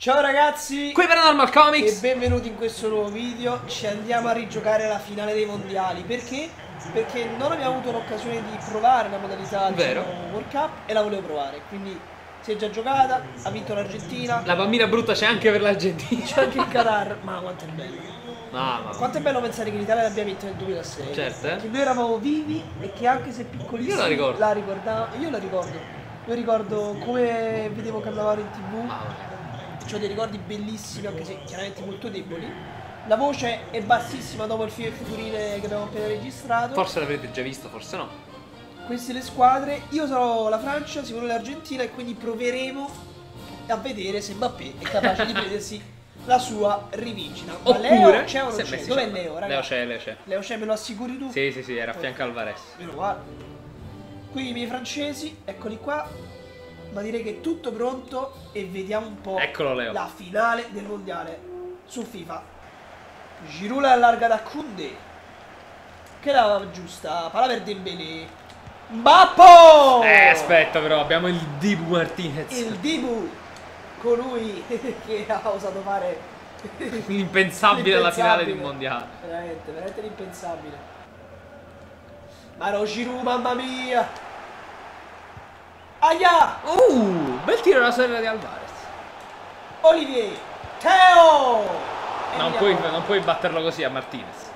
Ciao ragazzi Qui Paranormal e Comics benvenuti in questo nuovo video. Ci andiamo a rigiocare la finale dei mondiali. Perché? Perché non abbiamo avuto l'occasione di provare la modalità Vero. diciamo, World Cup e la volevo provare. Quindi si è già giocata, ha vinto l'Argentina, La bambina brutta c'è anche per l'Argentina c'è anche il Qatar. Ma quanto è bello! Mamma Quanto è bello pensare che l'Italia l'abbia vinto nel 2006. Certo, eh. Che noi eravamo vivi e che anche se piccolissimi Io la ricordo. la ricordavo. Io la ricordo. Io ricordo come vedevo Cannavaro in tv. Mamma Ho dei ricordi bellissimi, anche se chiaramente molto deboli. La voce è bassissima dopo il film futurile che abbiamo appena registrato. Forse l'avrete già visto, forse no Queste le squadre. Io sarò la Francia, Simone l'Argentina e quindi proveremo a vedere se Mbappé è capace di prendersi la sua rivincita. Ma Oppure Leo c'è o non c'è? Dov'è. Leo, Leo ragazzi? c'è, Leo c'è Leo c'è, me lo assicuri tu? Sì, sì, sì, era a fianco al Vares Meno male. Qui i miei francesi, eccoli qua. Ma direi che è tutto pronto e vediamo un po' Eccolo, Leo. la finale del mondiale su FIFA. Giroud la allarga da Koundé. Che la giusta, palla per Dembélé. Mbappo! Eh, aspetta però, abbiamo il Dibu Martinez Il Dibu, colui che ha osato fare L'impensabile alla finale di un l'impensabile. mondiale Veramente, veramente l'impensabile. Maro Giroud, mamma mia! Aia! Uh, bel tiro alla sorella di Alvarez Olivier! Teo! E non puoi, non puoi batterlo così a Martinez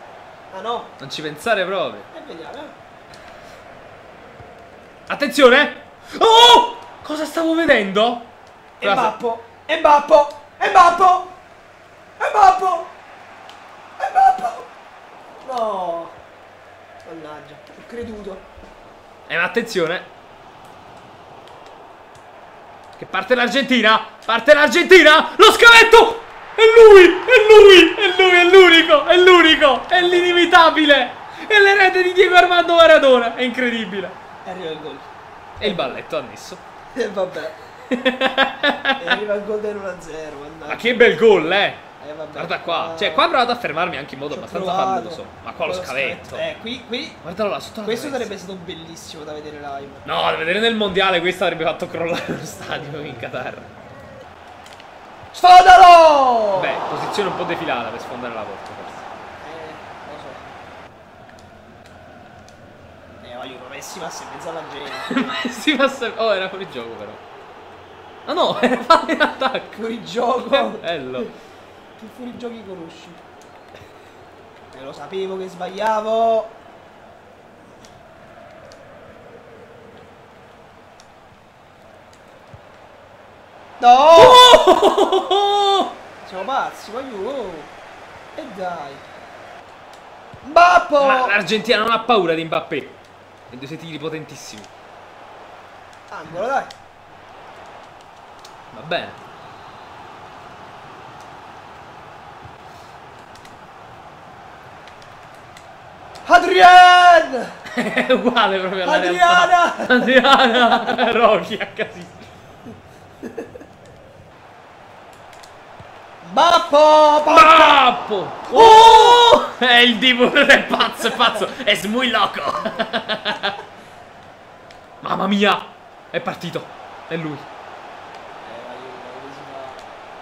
Ah no? Non ci pensare proprio E vediamo, eh. Attenzione Oh, cosa stavo vedendo? E Mbappo! E Mbappo! E Mbappo! E Mbappo! E Mbappo! No! Mannaggia, ho creduto. Eh, ma attenzione Che parte l'Argentina? Parte l'Argentina? Lo scavetto È lui! È lui! È lui È l'unico! È l'unico! È l'inimitabile! È l'erede di Diego Armando Maradona! È incredibile! Arriva il gol. E il balletto annesso. E vabbè. e arriva il gol del 1-0, mannaggia. Ma che bel gol eh Eh. Guarda qua Cioè qua ho provato a fermarmi anche in modo abbastanza provato. fabuloso Ma qua lo scavetto Eh, qui, qui Guardalo là sotto questo sarebbe stato bellissimo da vedere live. No, da vedere nel mondiale questo avrebbe fatto crollare lo stadio in Qatar Sfodalo! Beh, posizione un po' defilata per sfondare la porta forse Eh, lo so. Eh, voglio Messi passa in mezzo alla gente. si passa. Oh, era fuori gioco però. Ah no, era fatto in attacco. Fuori gioco. Bello. Che fuori giochi conosci? Eh, lo sapevo che sbagliavo. No! Oh! Siamo pazzi, ma io. E dai. Mbappo! Ma l'Argentina non ha paura di Mbappé. E due tiri potentissimi. Angolo, dai. Va bene. Adrian! È uguale proprio alla Adriana! realtà. Adriana! Rocky a casino. Mbappo! Porca- Pappo! Oh! È il Dibu, è pazzo, è pazzo, è muy loco. Mamma mia! È partito. È lui. Eh, come si fa?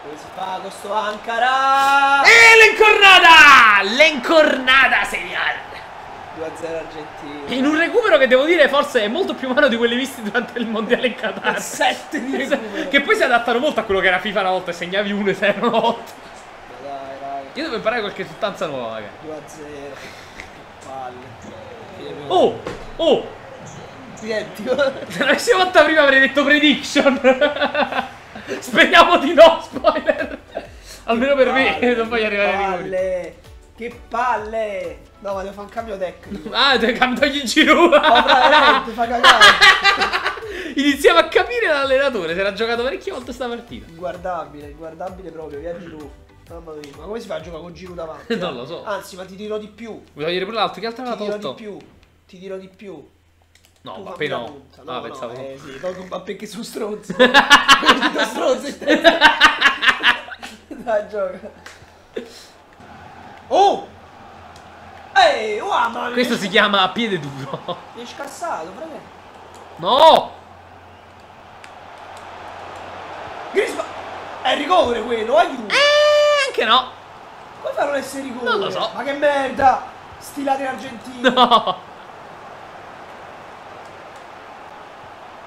Come si fa con sto Ankara? E l'encornata! L'encornata seriale. 2-0 Argentina. In un recupero che devo dire forse è molto più umano di quelli visti durante il mondiale in Qatar. 7 di recupero. Che poi si adattano molto a quello che era FIFA una volta e segnavi uno e servono 8. Ma dai, raga. Io devo imparare qualche sottanza nuova, raga. 2-0. Che palle. Oh! Oh! Identico. Se l'avessi fatta prima avrei detto prediction. Speriamo di no, spoiler. Almeno per me, Palle, non voglio arrivare rigori. palle. Che palle. No, ma devo fare un cambio tecnico. Ah, te cambiogli Giroud. Oh, veramente, fa cagare. Iniziamo a capire l'allenatore. Si era giocato parecchie volte sta partita. Inguardabile, inguardabile proprio, via Giroud. Mamma mia, ma come si fa a giocare con Giroud davanti? Non eh? lo so. Anzi, ma ti dirò di più. Vuoi togliere pure l'altro? Che altro Ti aveva dirò tolto? di più. Ti dirò di più. No, Tu Mbappé fammi la no. Ah, No, pensavo. no, eh sì, tolgo Mbappé che sono stronzo. Sono stronzo. Dai, gioca. Oh! Ehi, oh. Questo si chiama piede duro. Mi hai scassato, frate. No! Grisma. È rigore quello, aiuto! Eh, anche no. Come fa a non essere rigore? Non lo so. Ma che merda! Stilate in Argentina! No.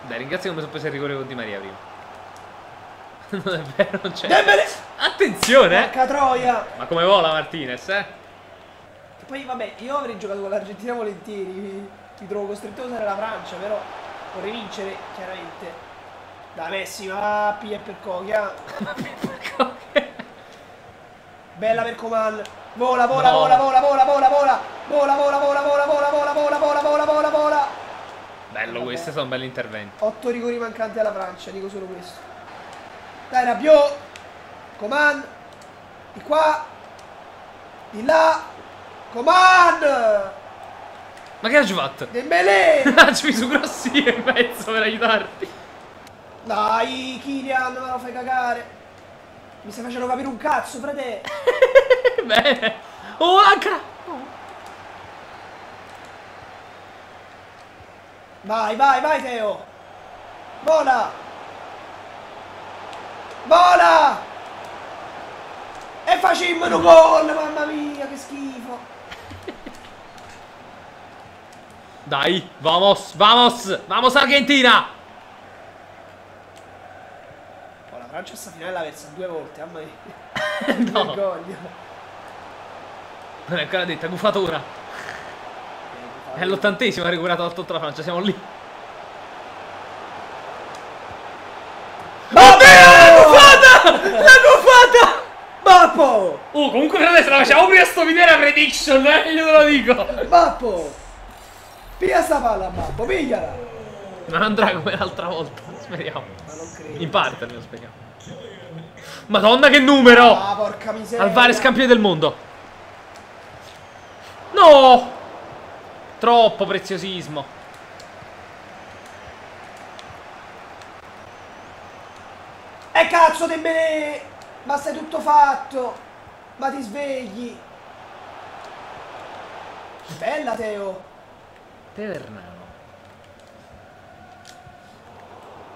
Dai, ringrazio mi sono preso il rigore con Di Maria prima. Non è vero, non c'è. Dembele! Attenzione, eh. Porca troia! Ma come vola Martinez, eh? Che poi vabbè, io avrei giocato con l'Argentina volentieri, mi, mi trovo costretto a usare la Francia, però vorrei vincere, chiaramente. Da Messi, ma piglia per Coglia. Bella per Coman. Vola, vola, No. vola, vola, vola, vola, vola. Vola, vola, vola, vola, vola, vola, vola, vola, vola, vola, vola. Bello, Vabbè. questo è stato un bel intervento. Otto rigori mancanti alla Francia, dico solo questo. Dai Rabiot. Coman. Di qua. Di là. Coman. Ma che ha fatto? Dembélé. Lanciami su grossi in mezzo per aiutarti. Dai, Kylian, me lo fai cagare. Mi stai facendo capire un cazzo, frate. Bene. Oh, ancora. Vai, vai, vai, Teo. Vola. Vola. Facimmo un gol, mamma mia, che schifo. Dai, vamos, vamos, vamos Argentina. Oh, la Francia sta finale l'ha persa due volte, mamma mia. No, Vergogna. non è ancora detta, gufatura. È all'ottantesimo ha recuperato 8 la Francia, siamo lì. Bappo! Oh, comunque per adesso la facciamo prima sto video la prediction, eh, io te lo dico. Bappo! Piglia sta palla, Bappo, pigliala! Non andrà come l'altra volta, speriamo. Ma non credo. In parte almeno speriamo. Madonna che numero! Ah, porca miseria! Alvarez campione del mondo. No! Troppo preziosismo. E cazzo Dembélé! Ma stai tutto fatto! Ma ti svegli! Bella Teo! Tevernano.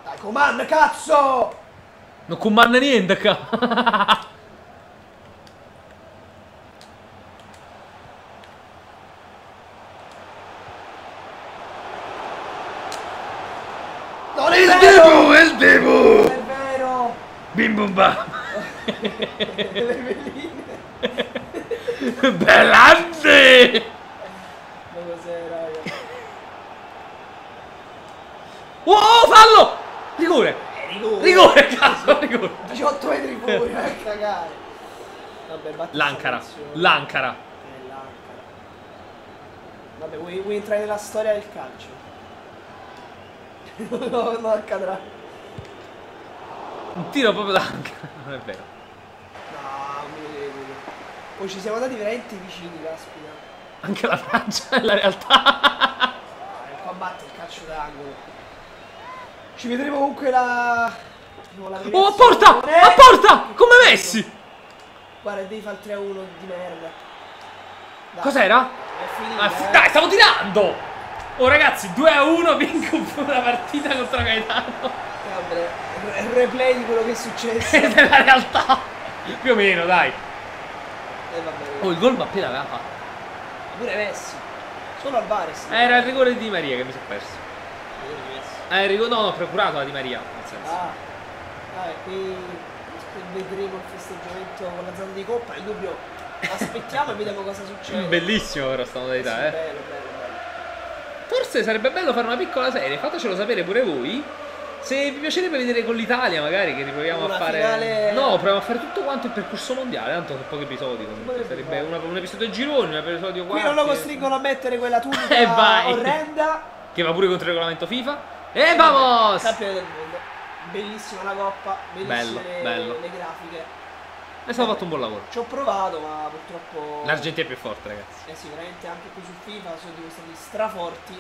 Dai, comanda, cazzo! Non comanda niente qua. Non è vero! è Devo! Non è vero! Bim bum bam. Bellante! Ma cos'è, raga? Oh, fallo! Rigore! È rigore! Rigore, cazzo, rigore. 18 metri fuori, a cagare! Vabbè, azione. l'Ankara. Eh. Vabbè, vuoi, vuoi entrare nella storia del calcio? no, non accadrà. Un tiro proprio d'Ankara. Non è vero. No, vedo. Poi ci siamo andati veramente vicini, caspita. Anche la Francia è la realtà. Ah, qua batte il calcio d'angolo. Ci vedremo comunque la... diciamo, la Oh, a porta! A porta! Come Messi! Guarda, devi fare il 3-1 di merda. Cos'era? Ah, eh. dai, stavo tirando! Oh ragazzi, 2 a 1 vinco una partita contro Gaetano. Vabbè, il replay di quello che è successo. È nella realtà. Più o meno, dai. E vabbè. Oh, il gol ma appena aveva fatto. Pure Messi. Solo Alvarez. Era il rigore di Di Maria che mi sono perso. Messi. Eh, il rigore, no, no, procurato da Di Maria, nel senso. Ah. Ah, e qui vedremo il festeggiamento con la zona di coppa. Il dubbio. Aspettiamo e vediamo cosa succede. Bellissimo però sta Sì, modalità, eh. Bello, bello, bello. Forse sarebbe bello fare una piccola serie, fatecelo sapere pure voi. Se vi piacerebbe vedere con l'Italia, magari che riproviamo Una a fare. finale- No, proviamo a fare tutto quanto il percorso mondiale, tanto sono pochi episodi. comunque. Sarebbe una- un episodio a gironi, un episodio Qui quarti. non lo costringono a mettere quella tunica E vai. orrenda. Che va pure contro il regolamento FIFA. E vamos! Campione del mondo. Bellissima la coppa, bellissime Bello, le, bello. le grafiche. È stato fatto un buon lavoro. Ci ho provato, ma purtroppo. L'Argentina è più forte, ragazzi. Eh, sicuramente anche qui su FIFA sono dimostrati straforti.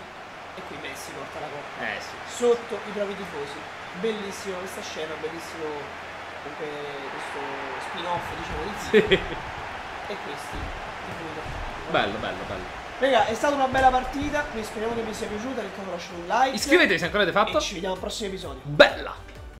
E qui Messi porta la coppa. Eh sì. Sotto i propri tifosi. Bellissima questa scena, bellissimo comunque questo spin-off diciamo di Sì. E questi. Bello, bello, bello. Raga, è stata una bella partita, quindi speriamo che vi sia piaciuta, nel caso lasciate un like. Iscrivetevi se ancora avete fatto. E ci vediamo al prossimo episodio. Bella!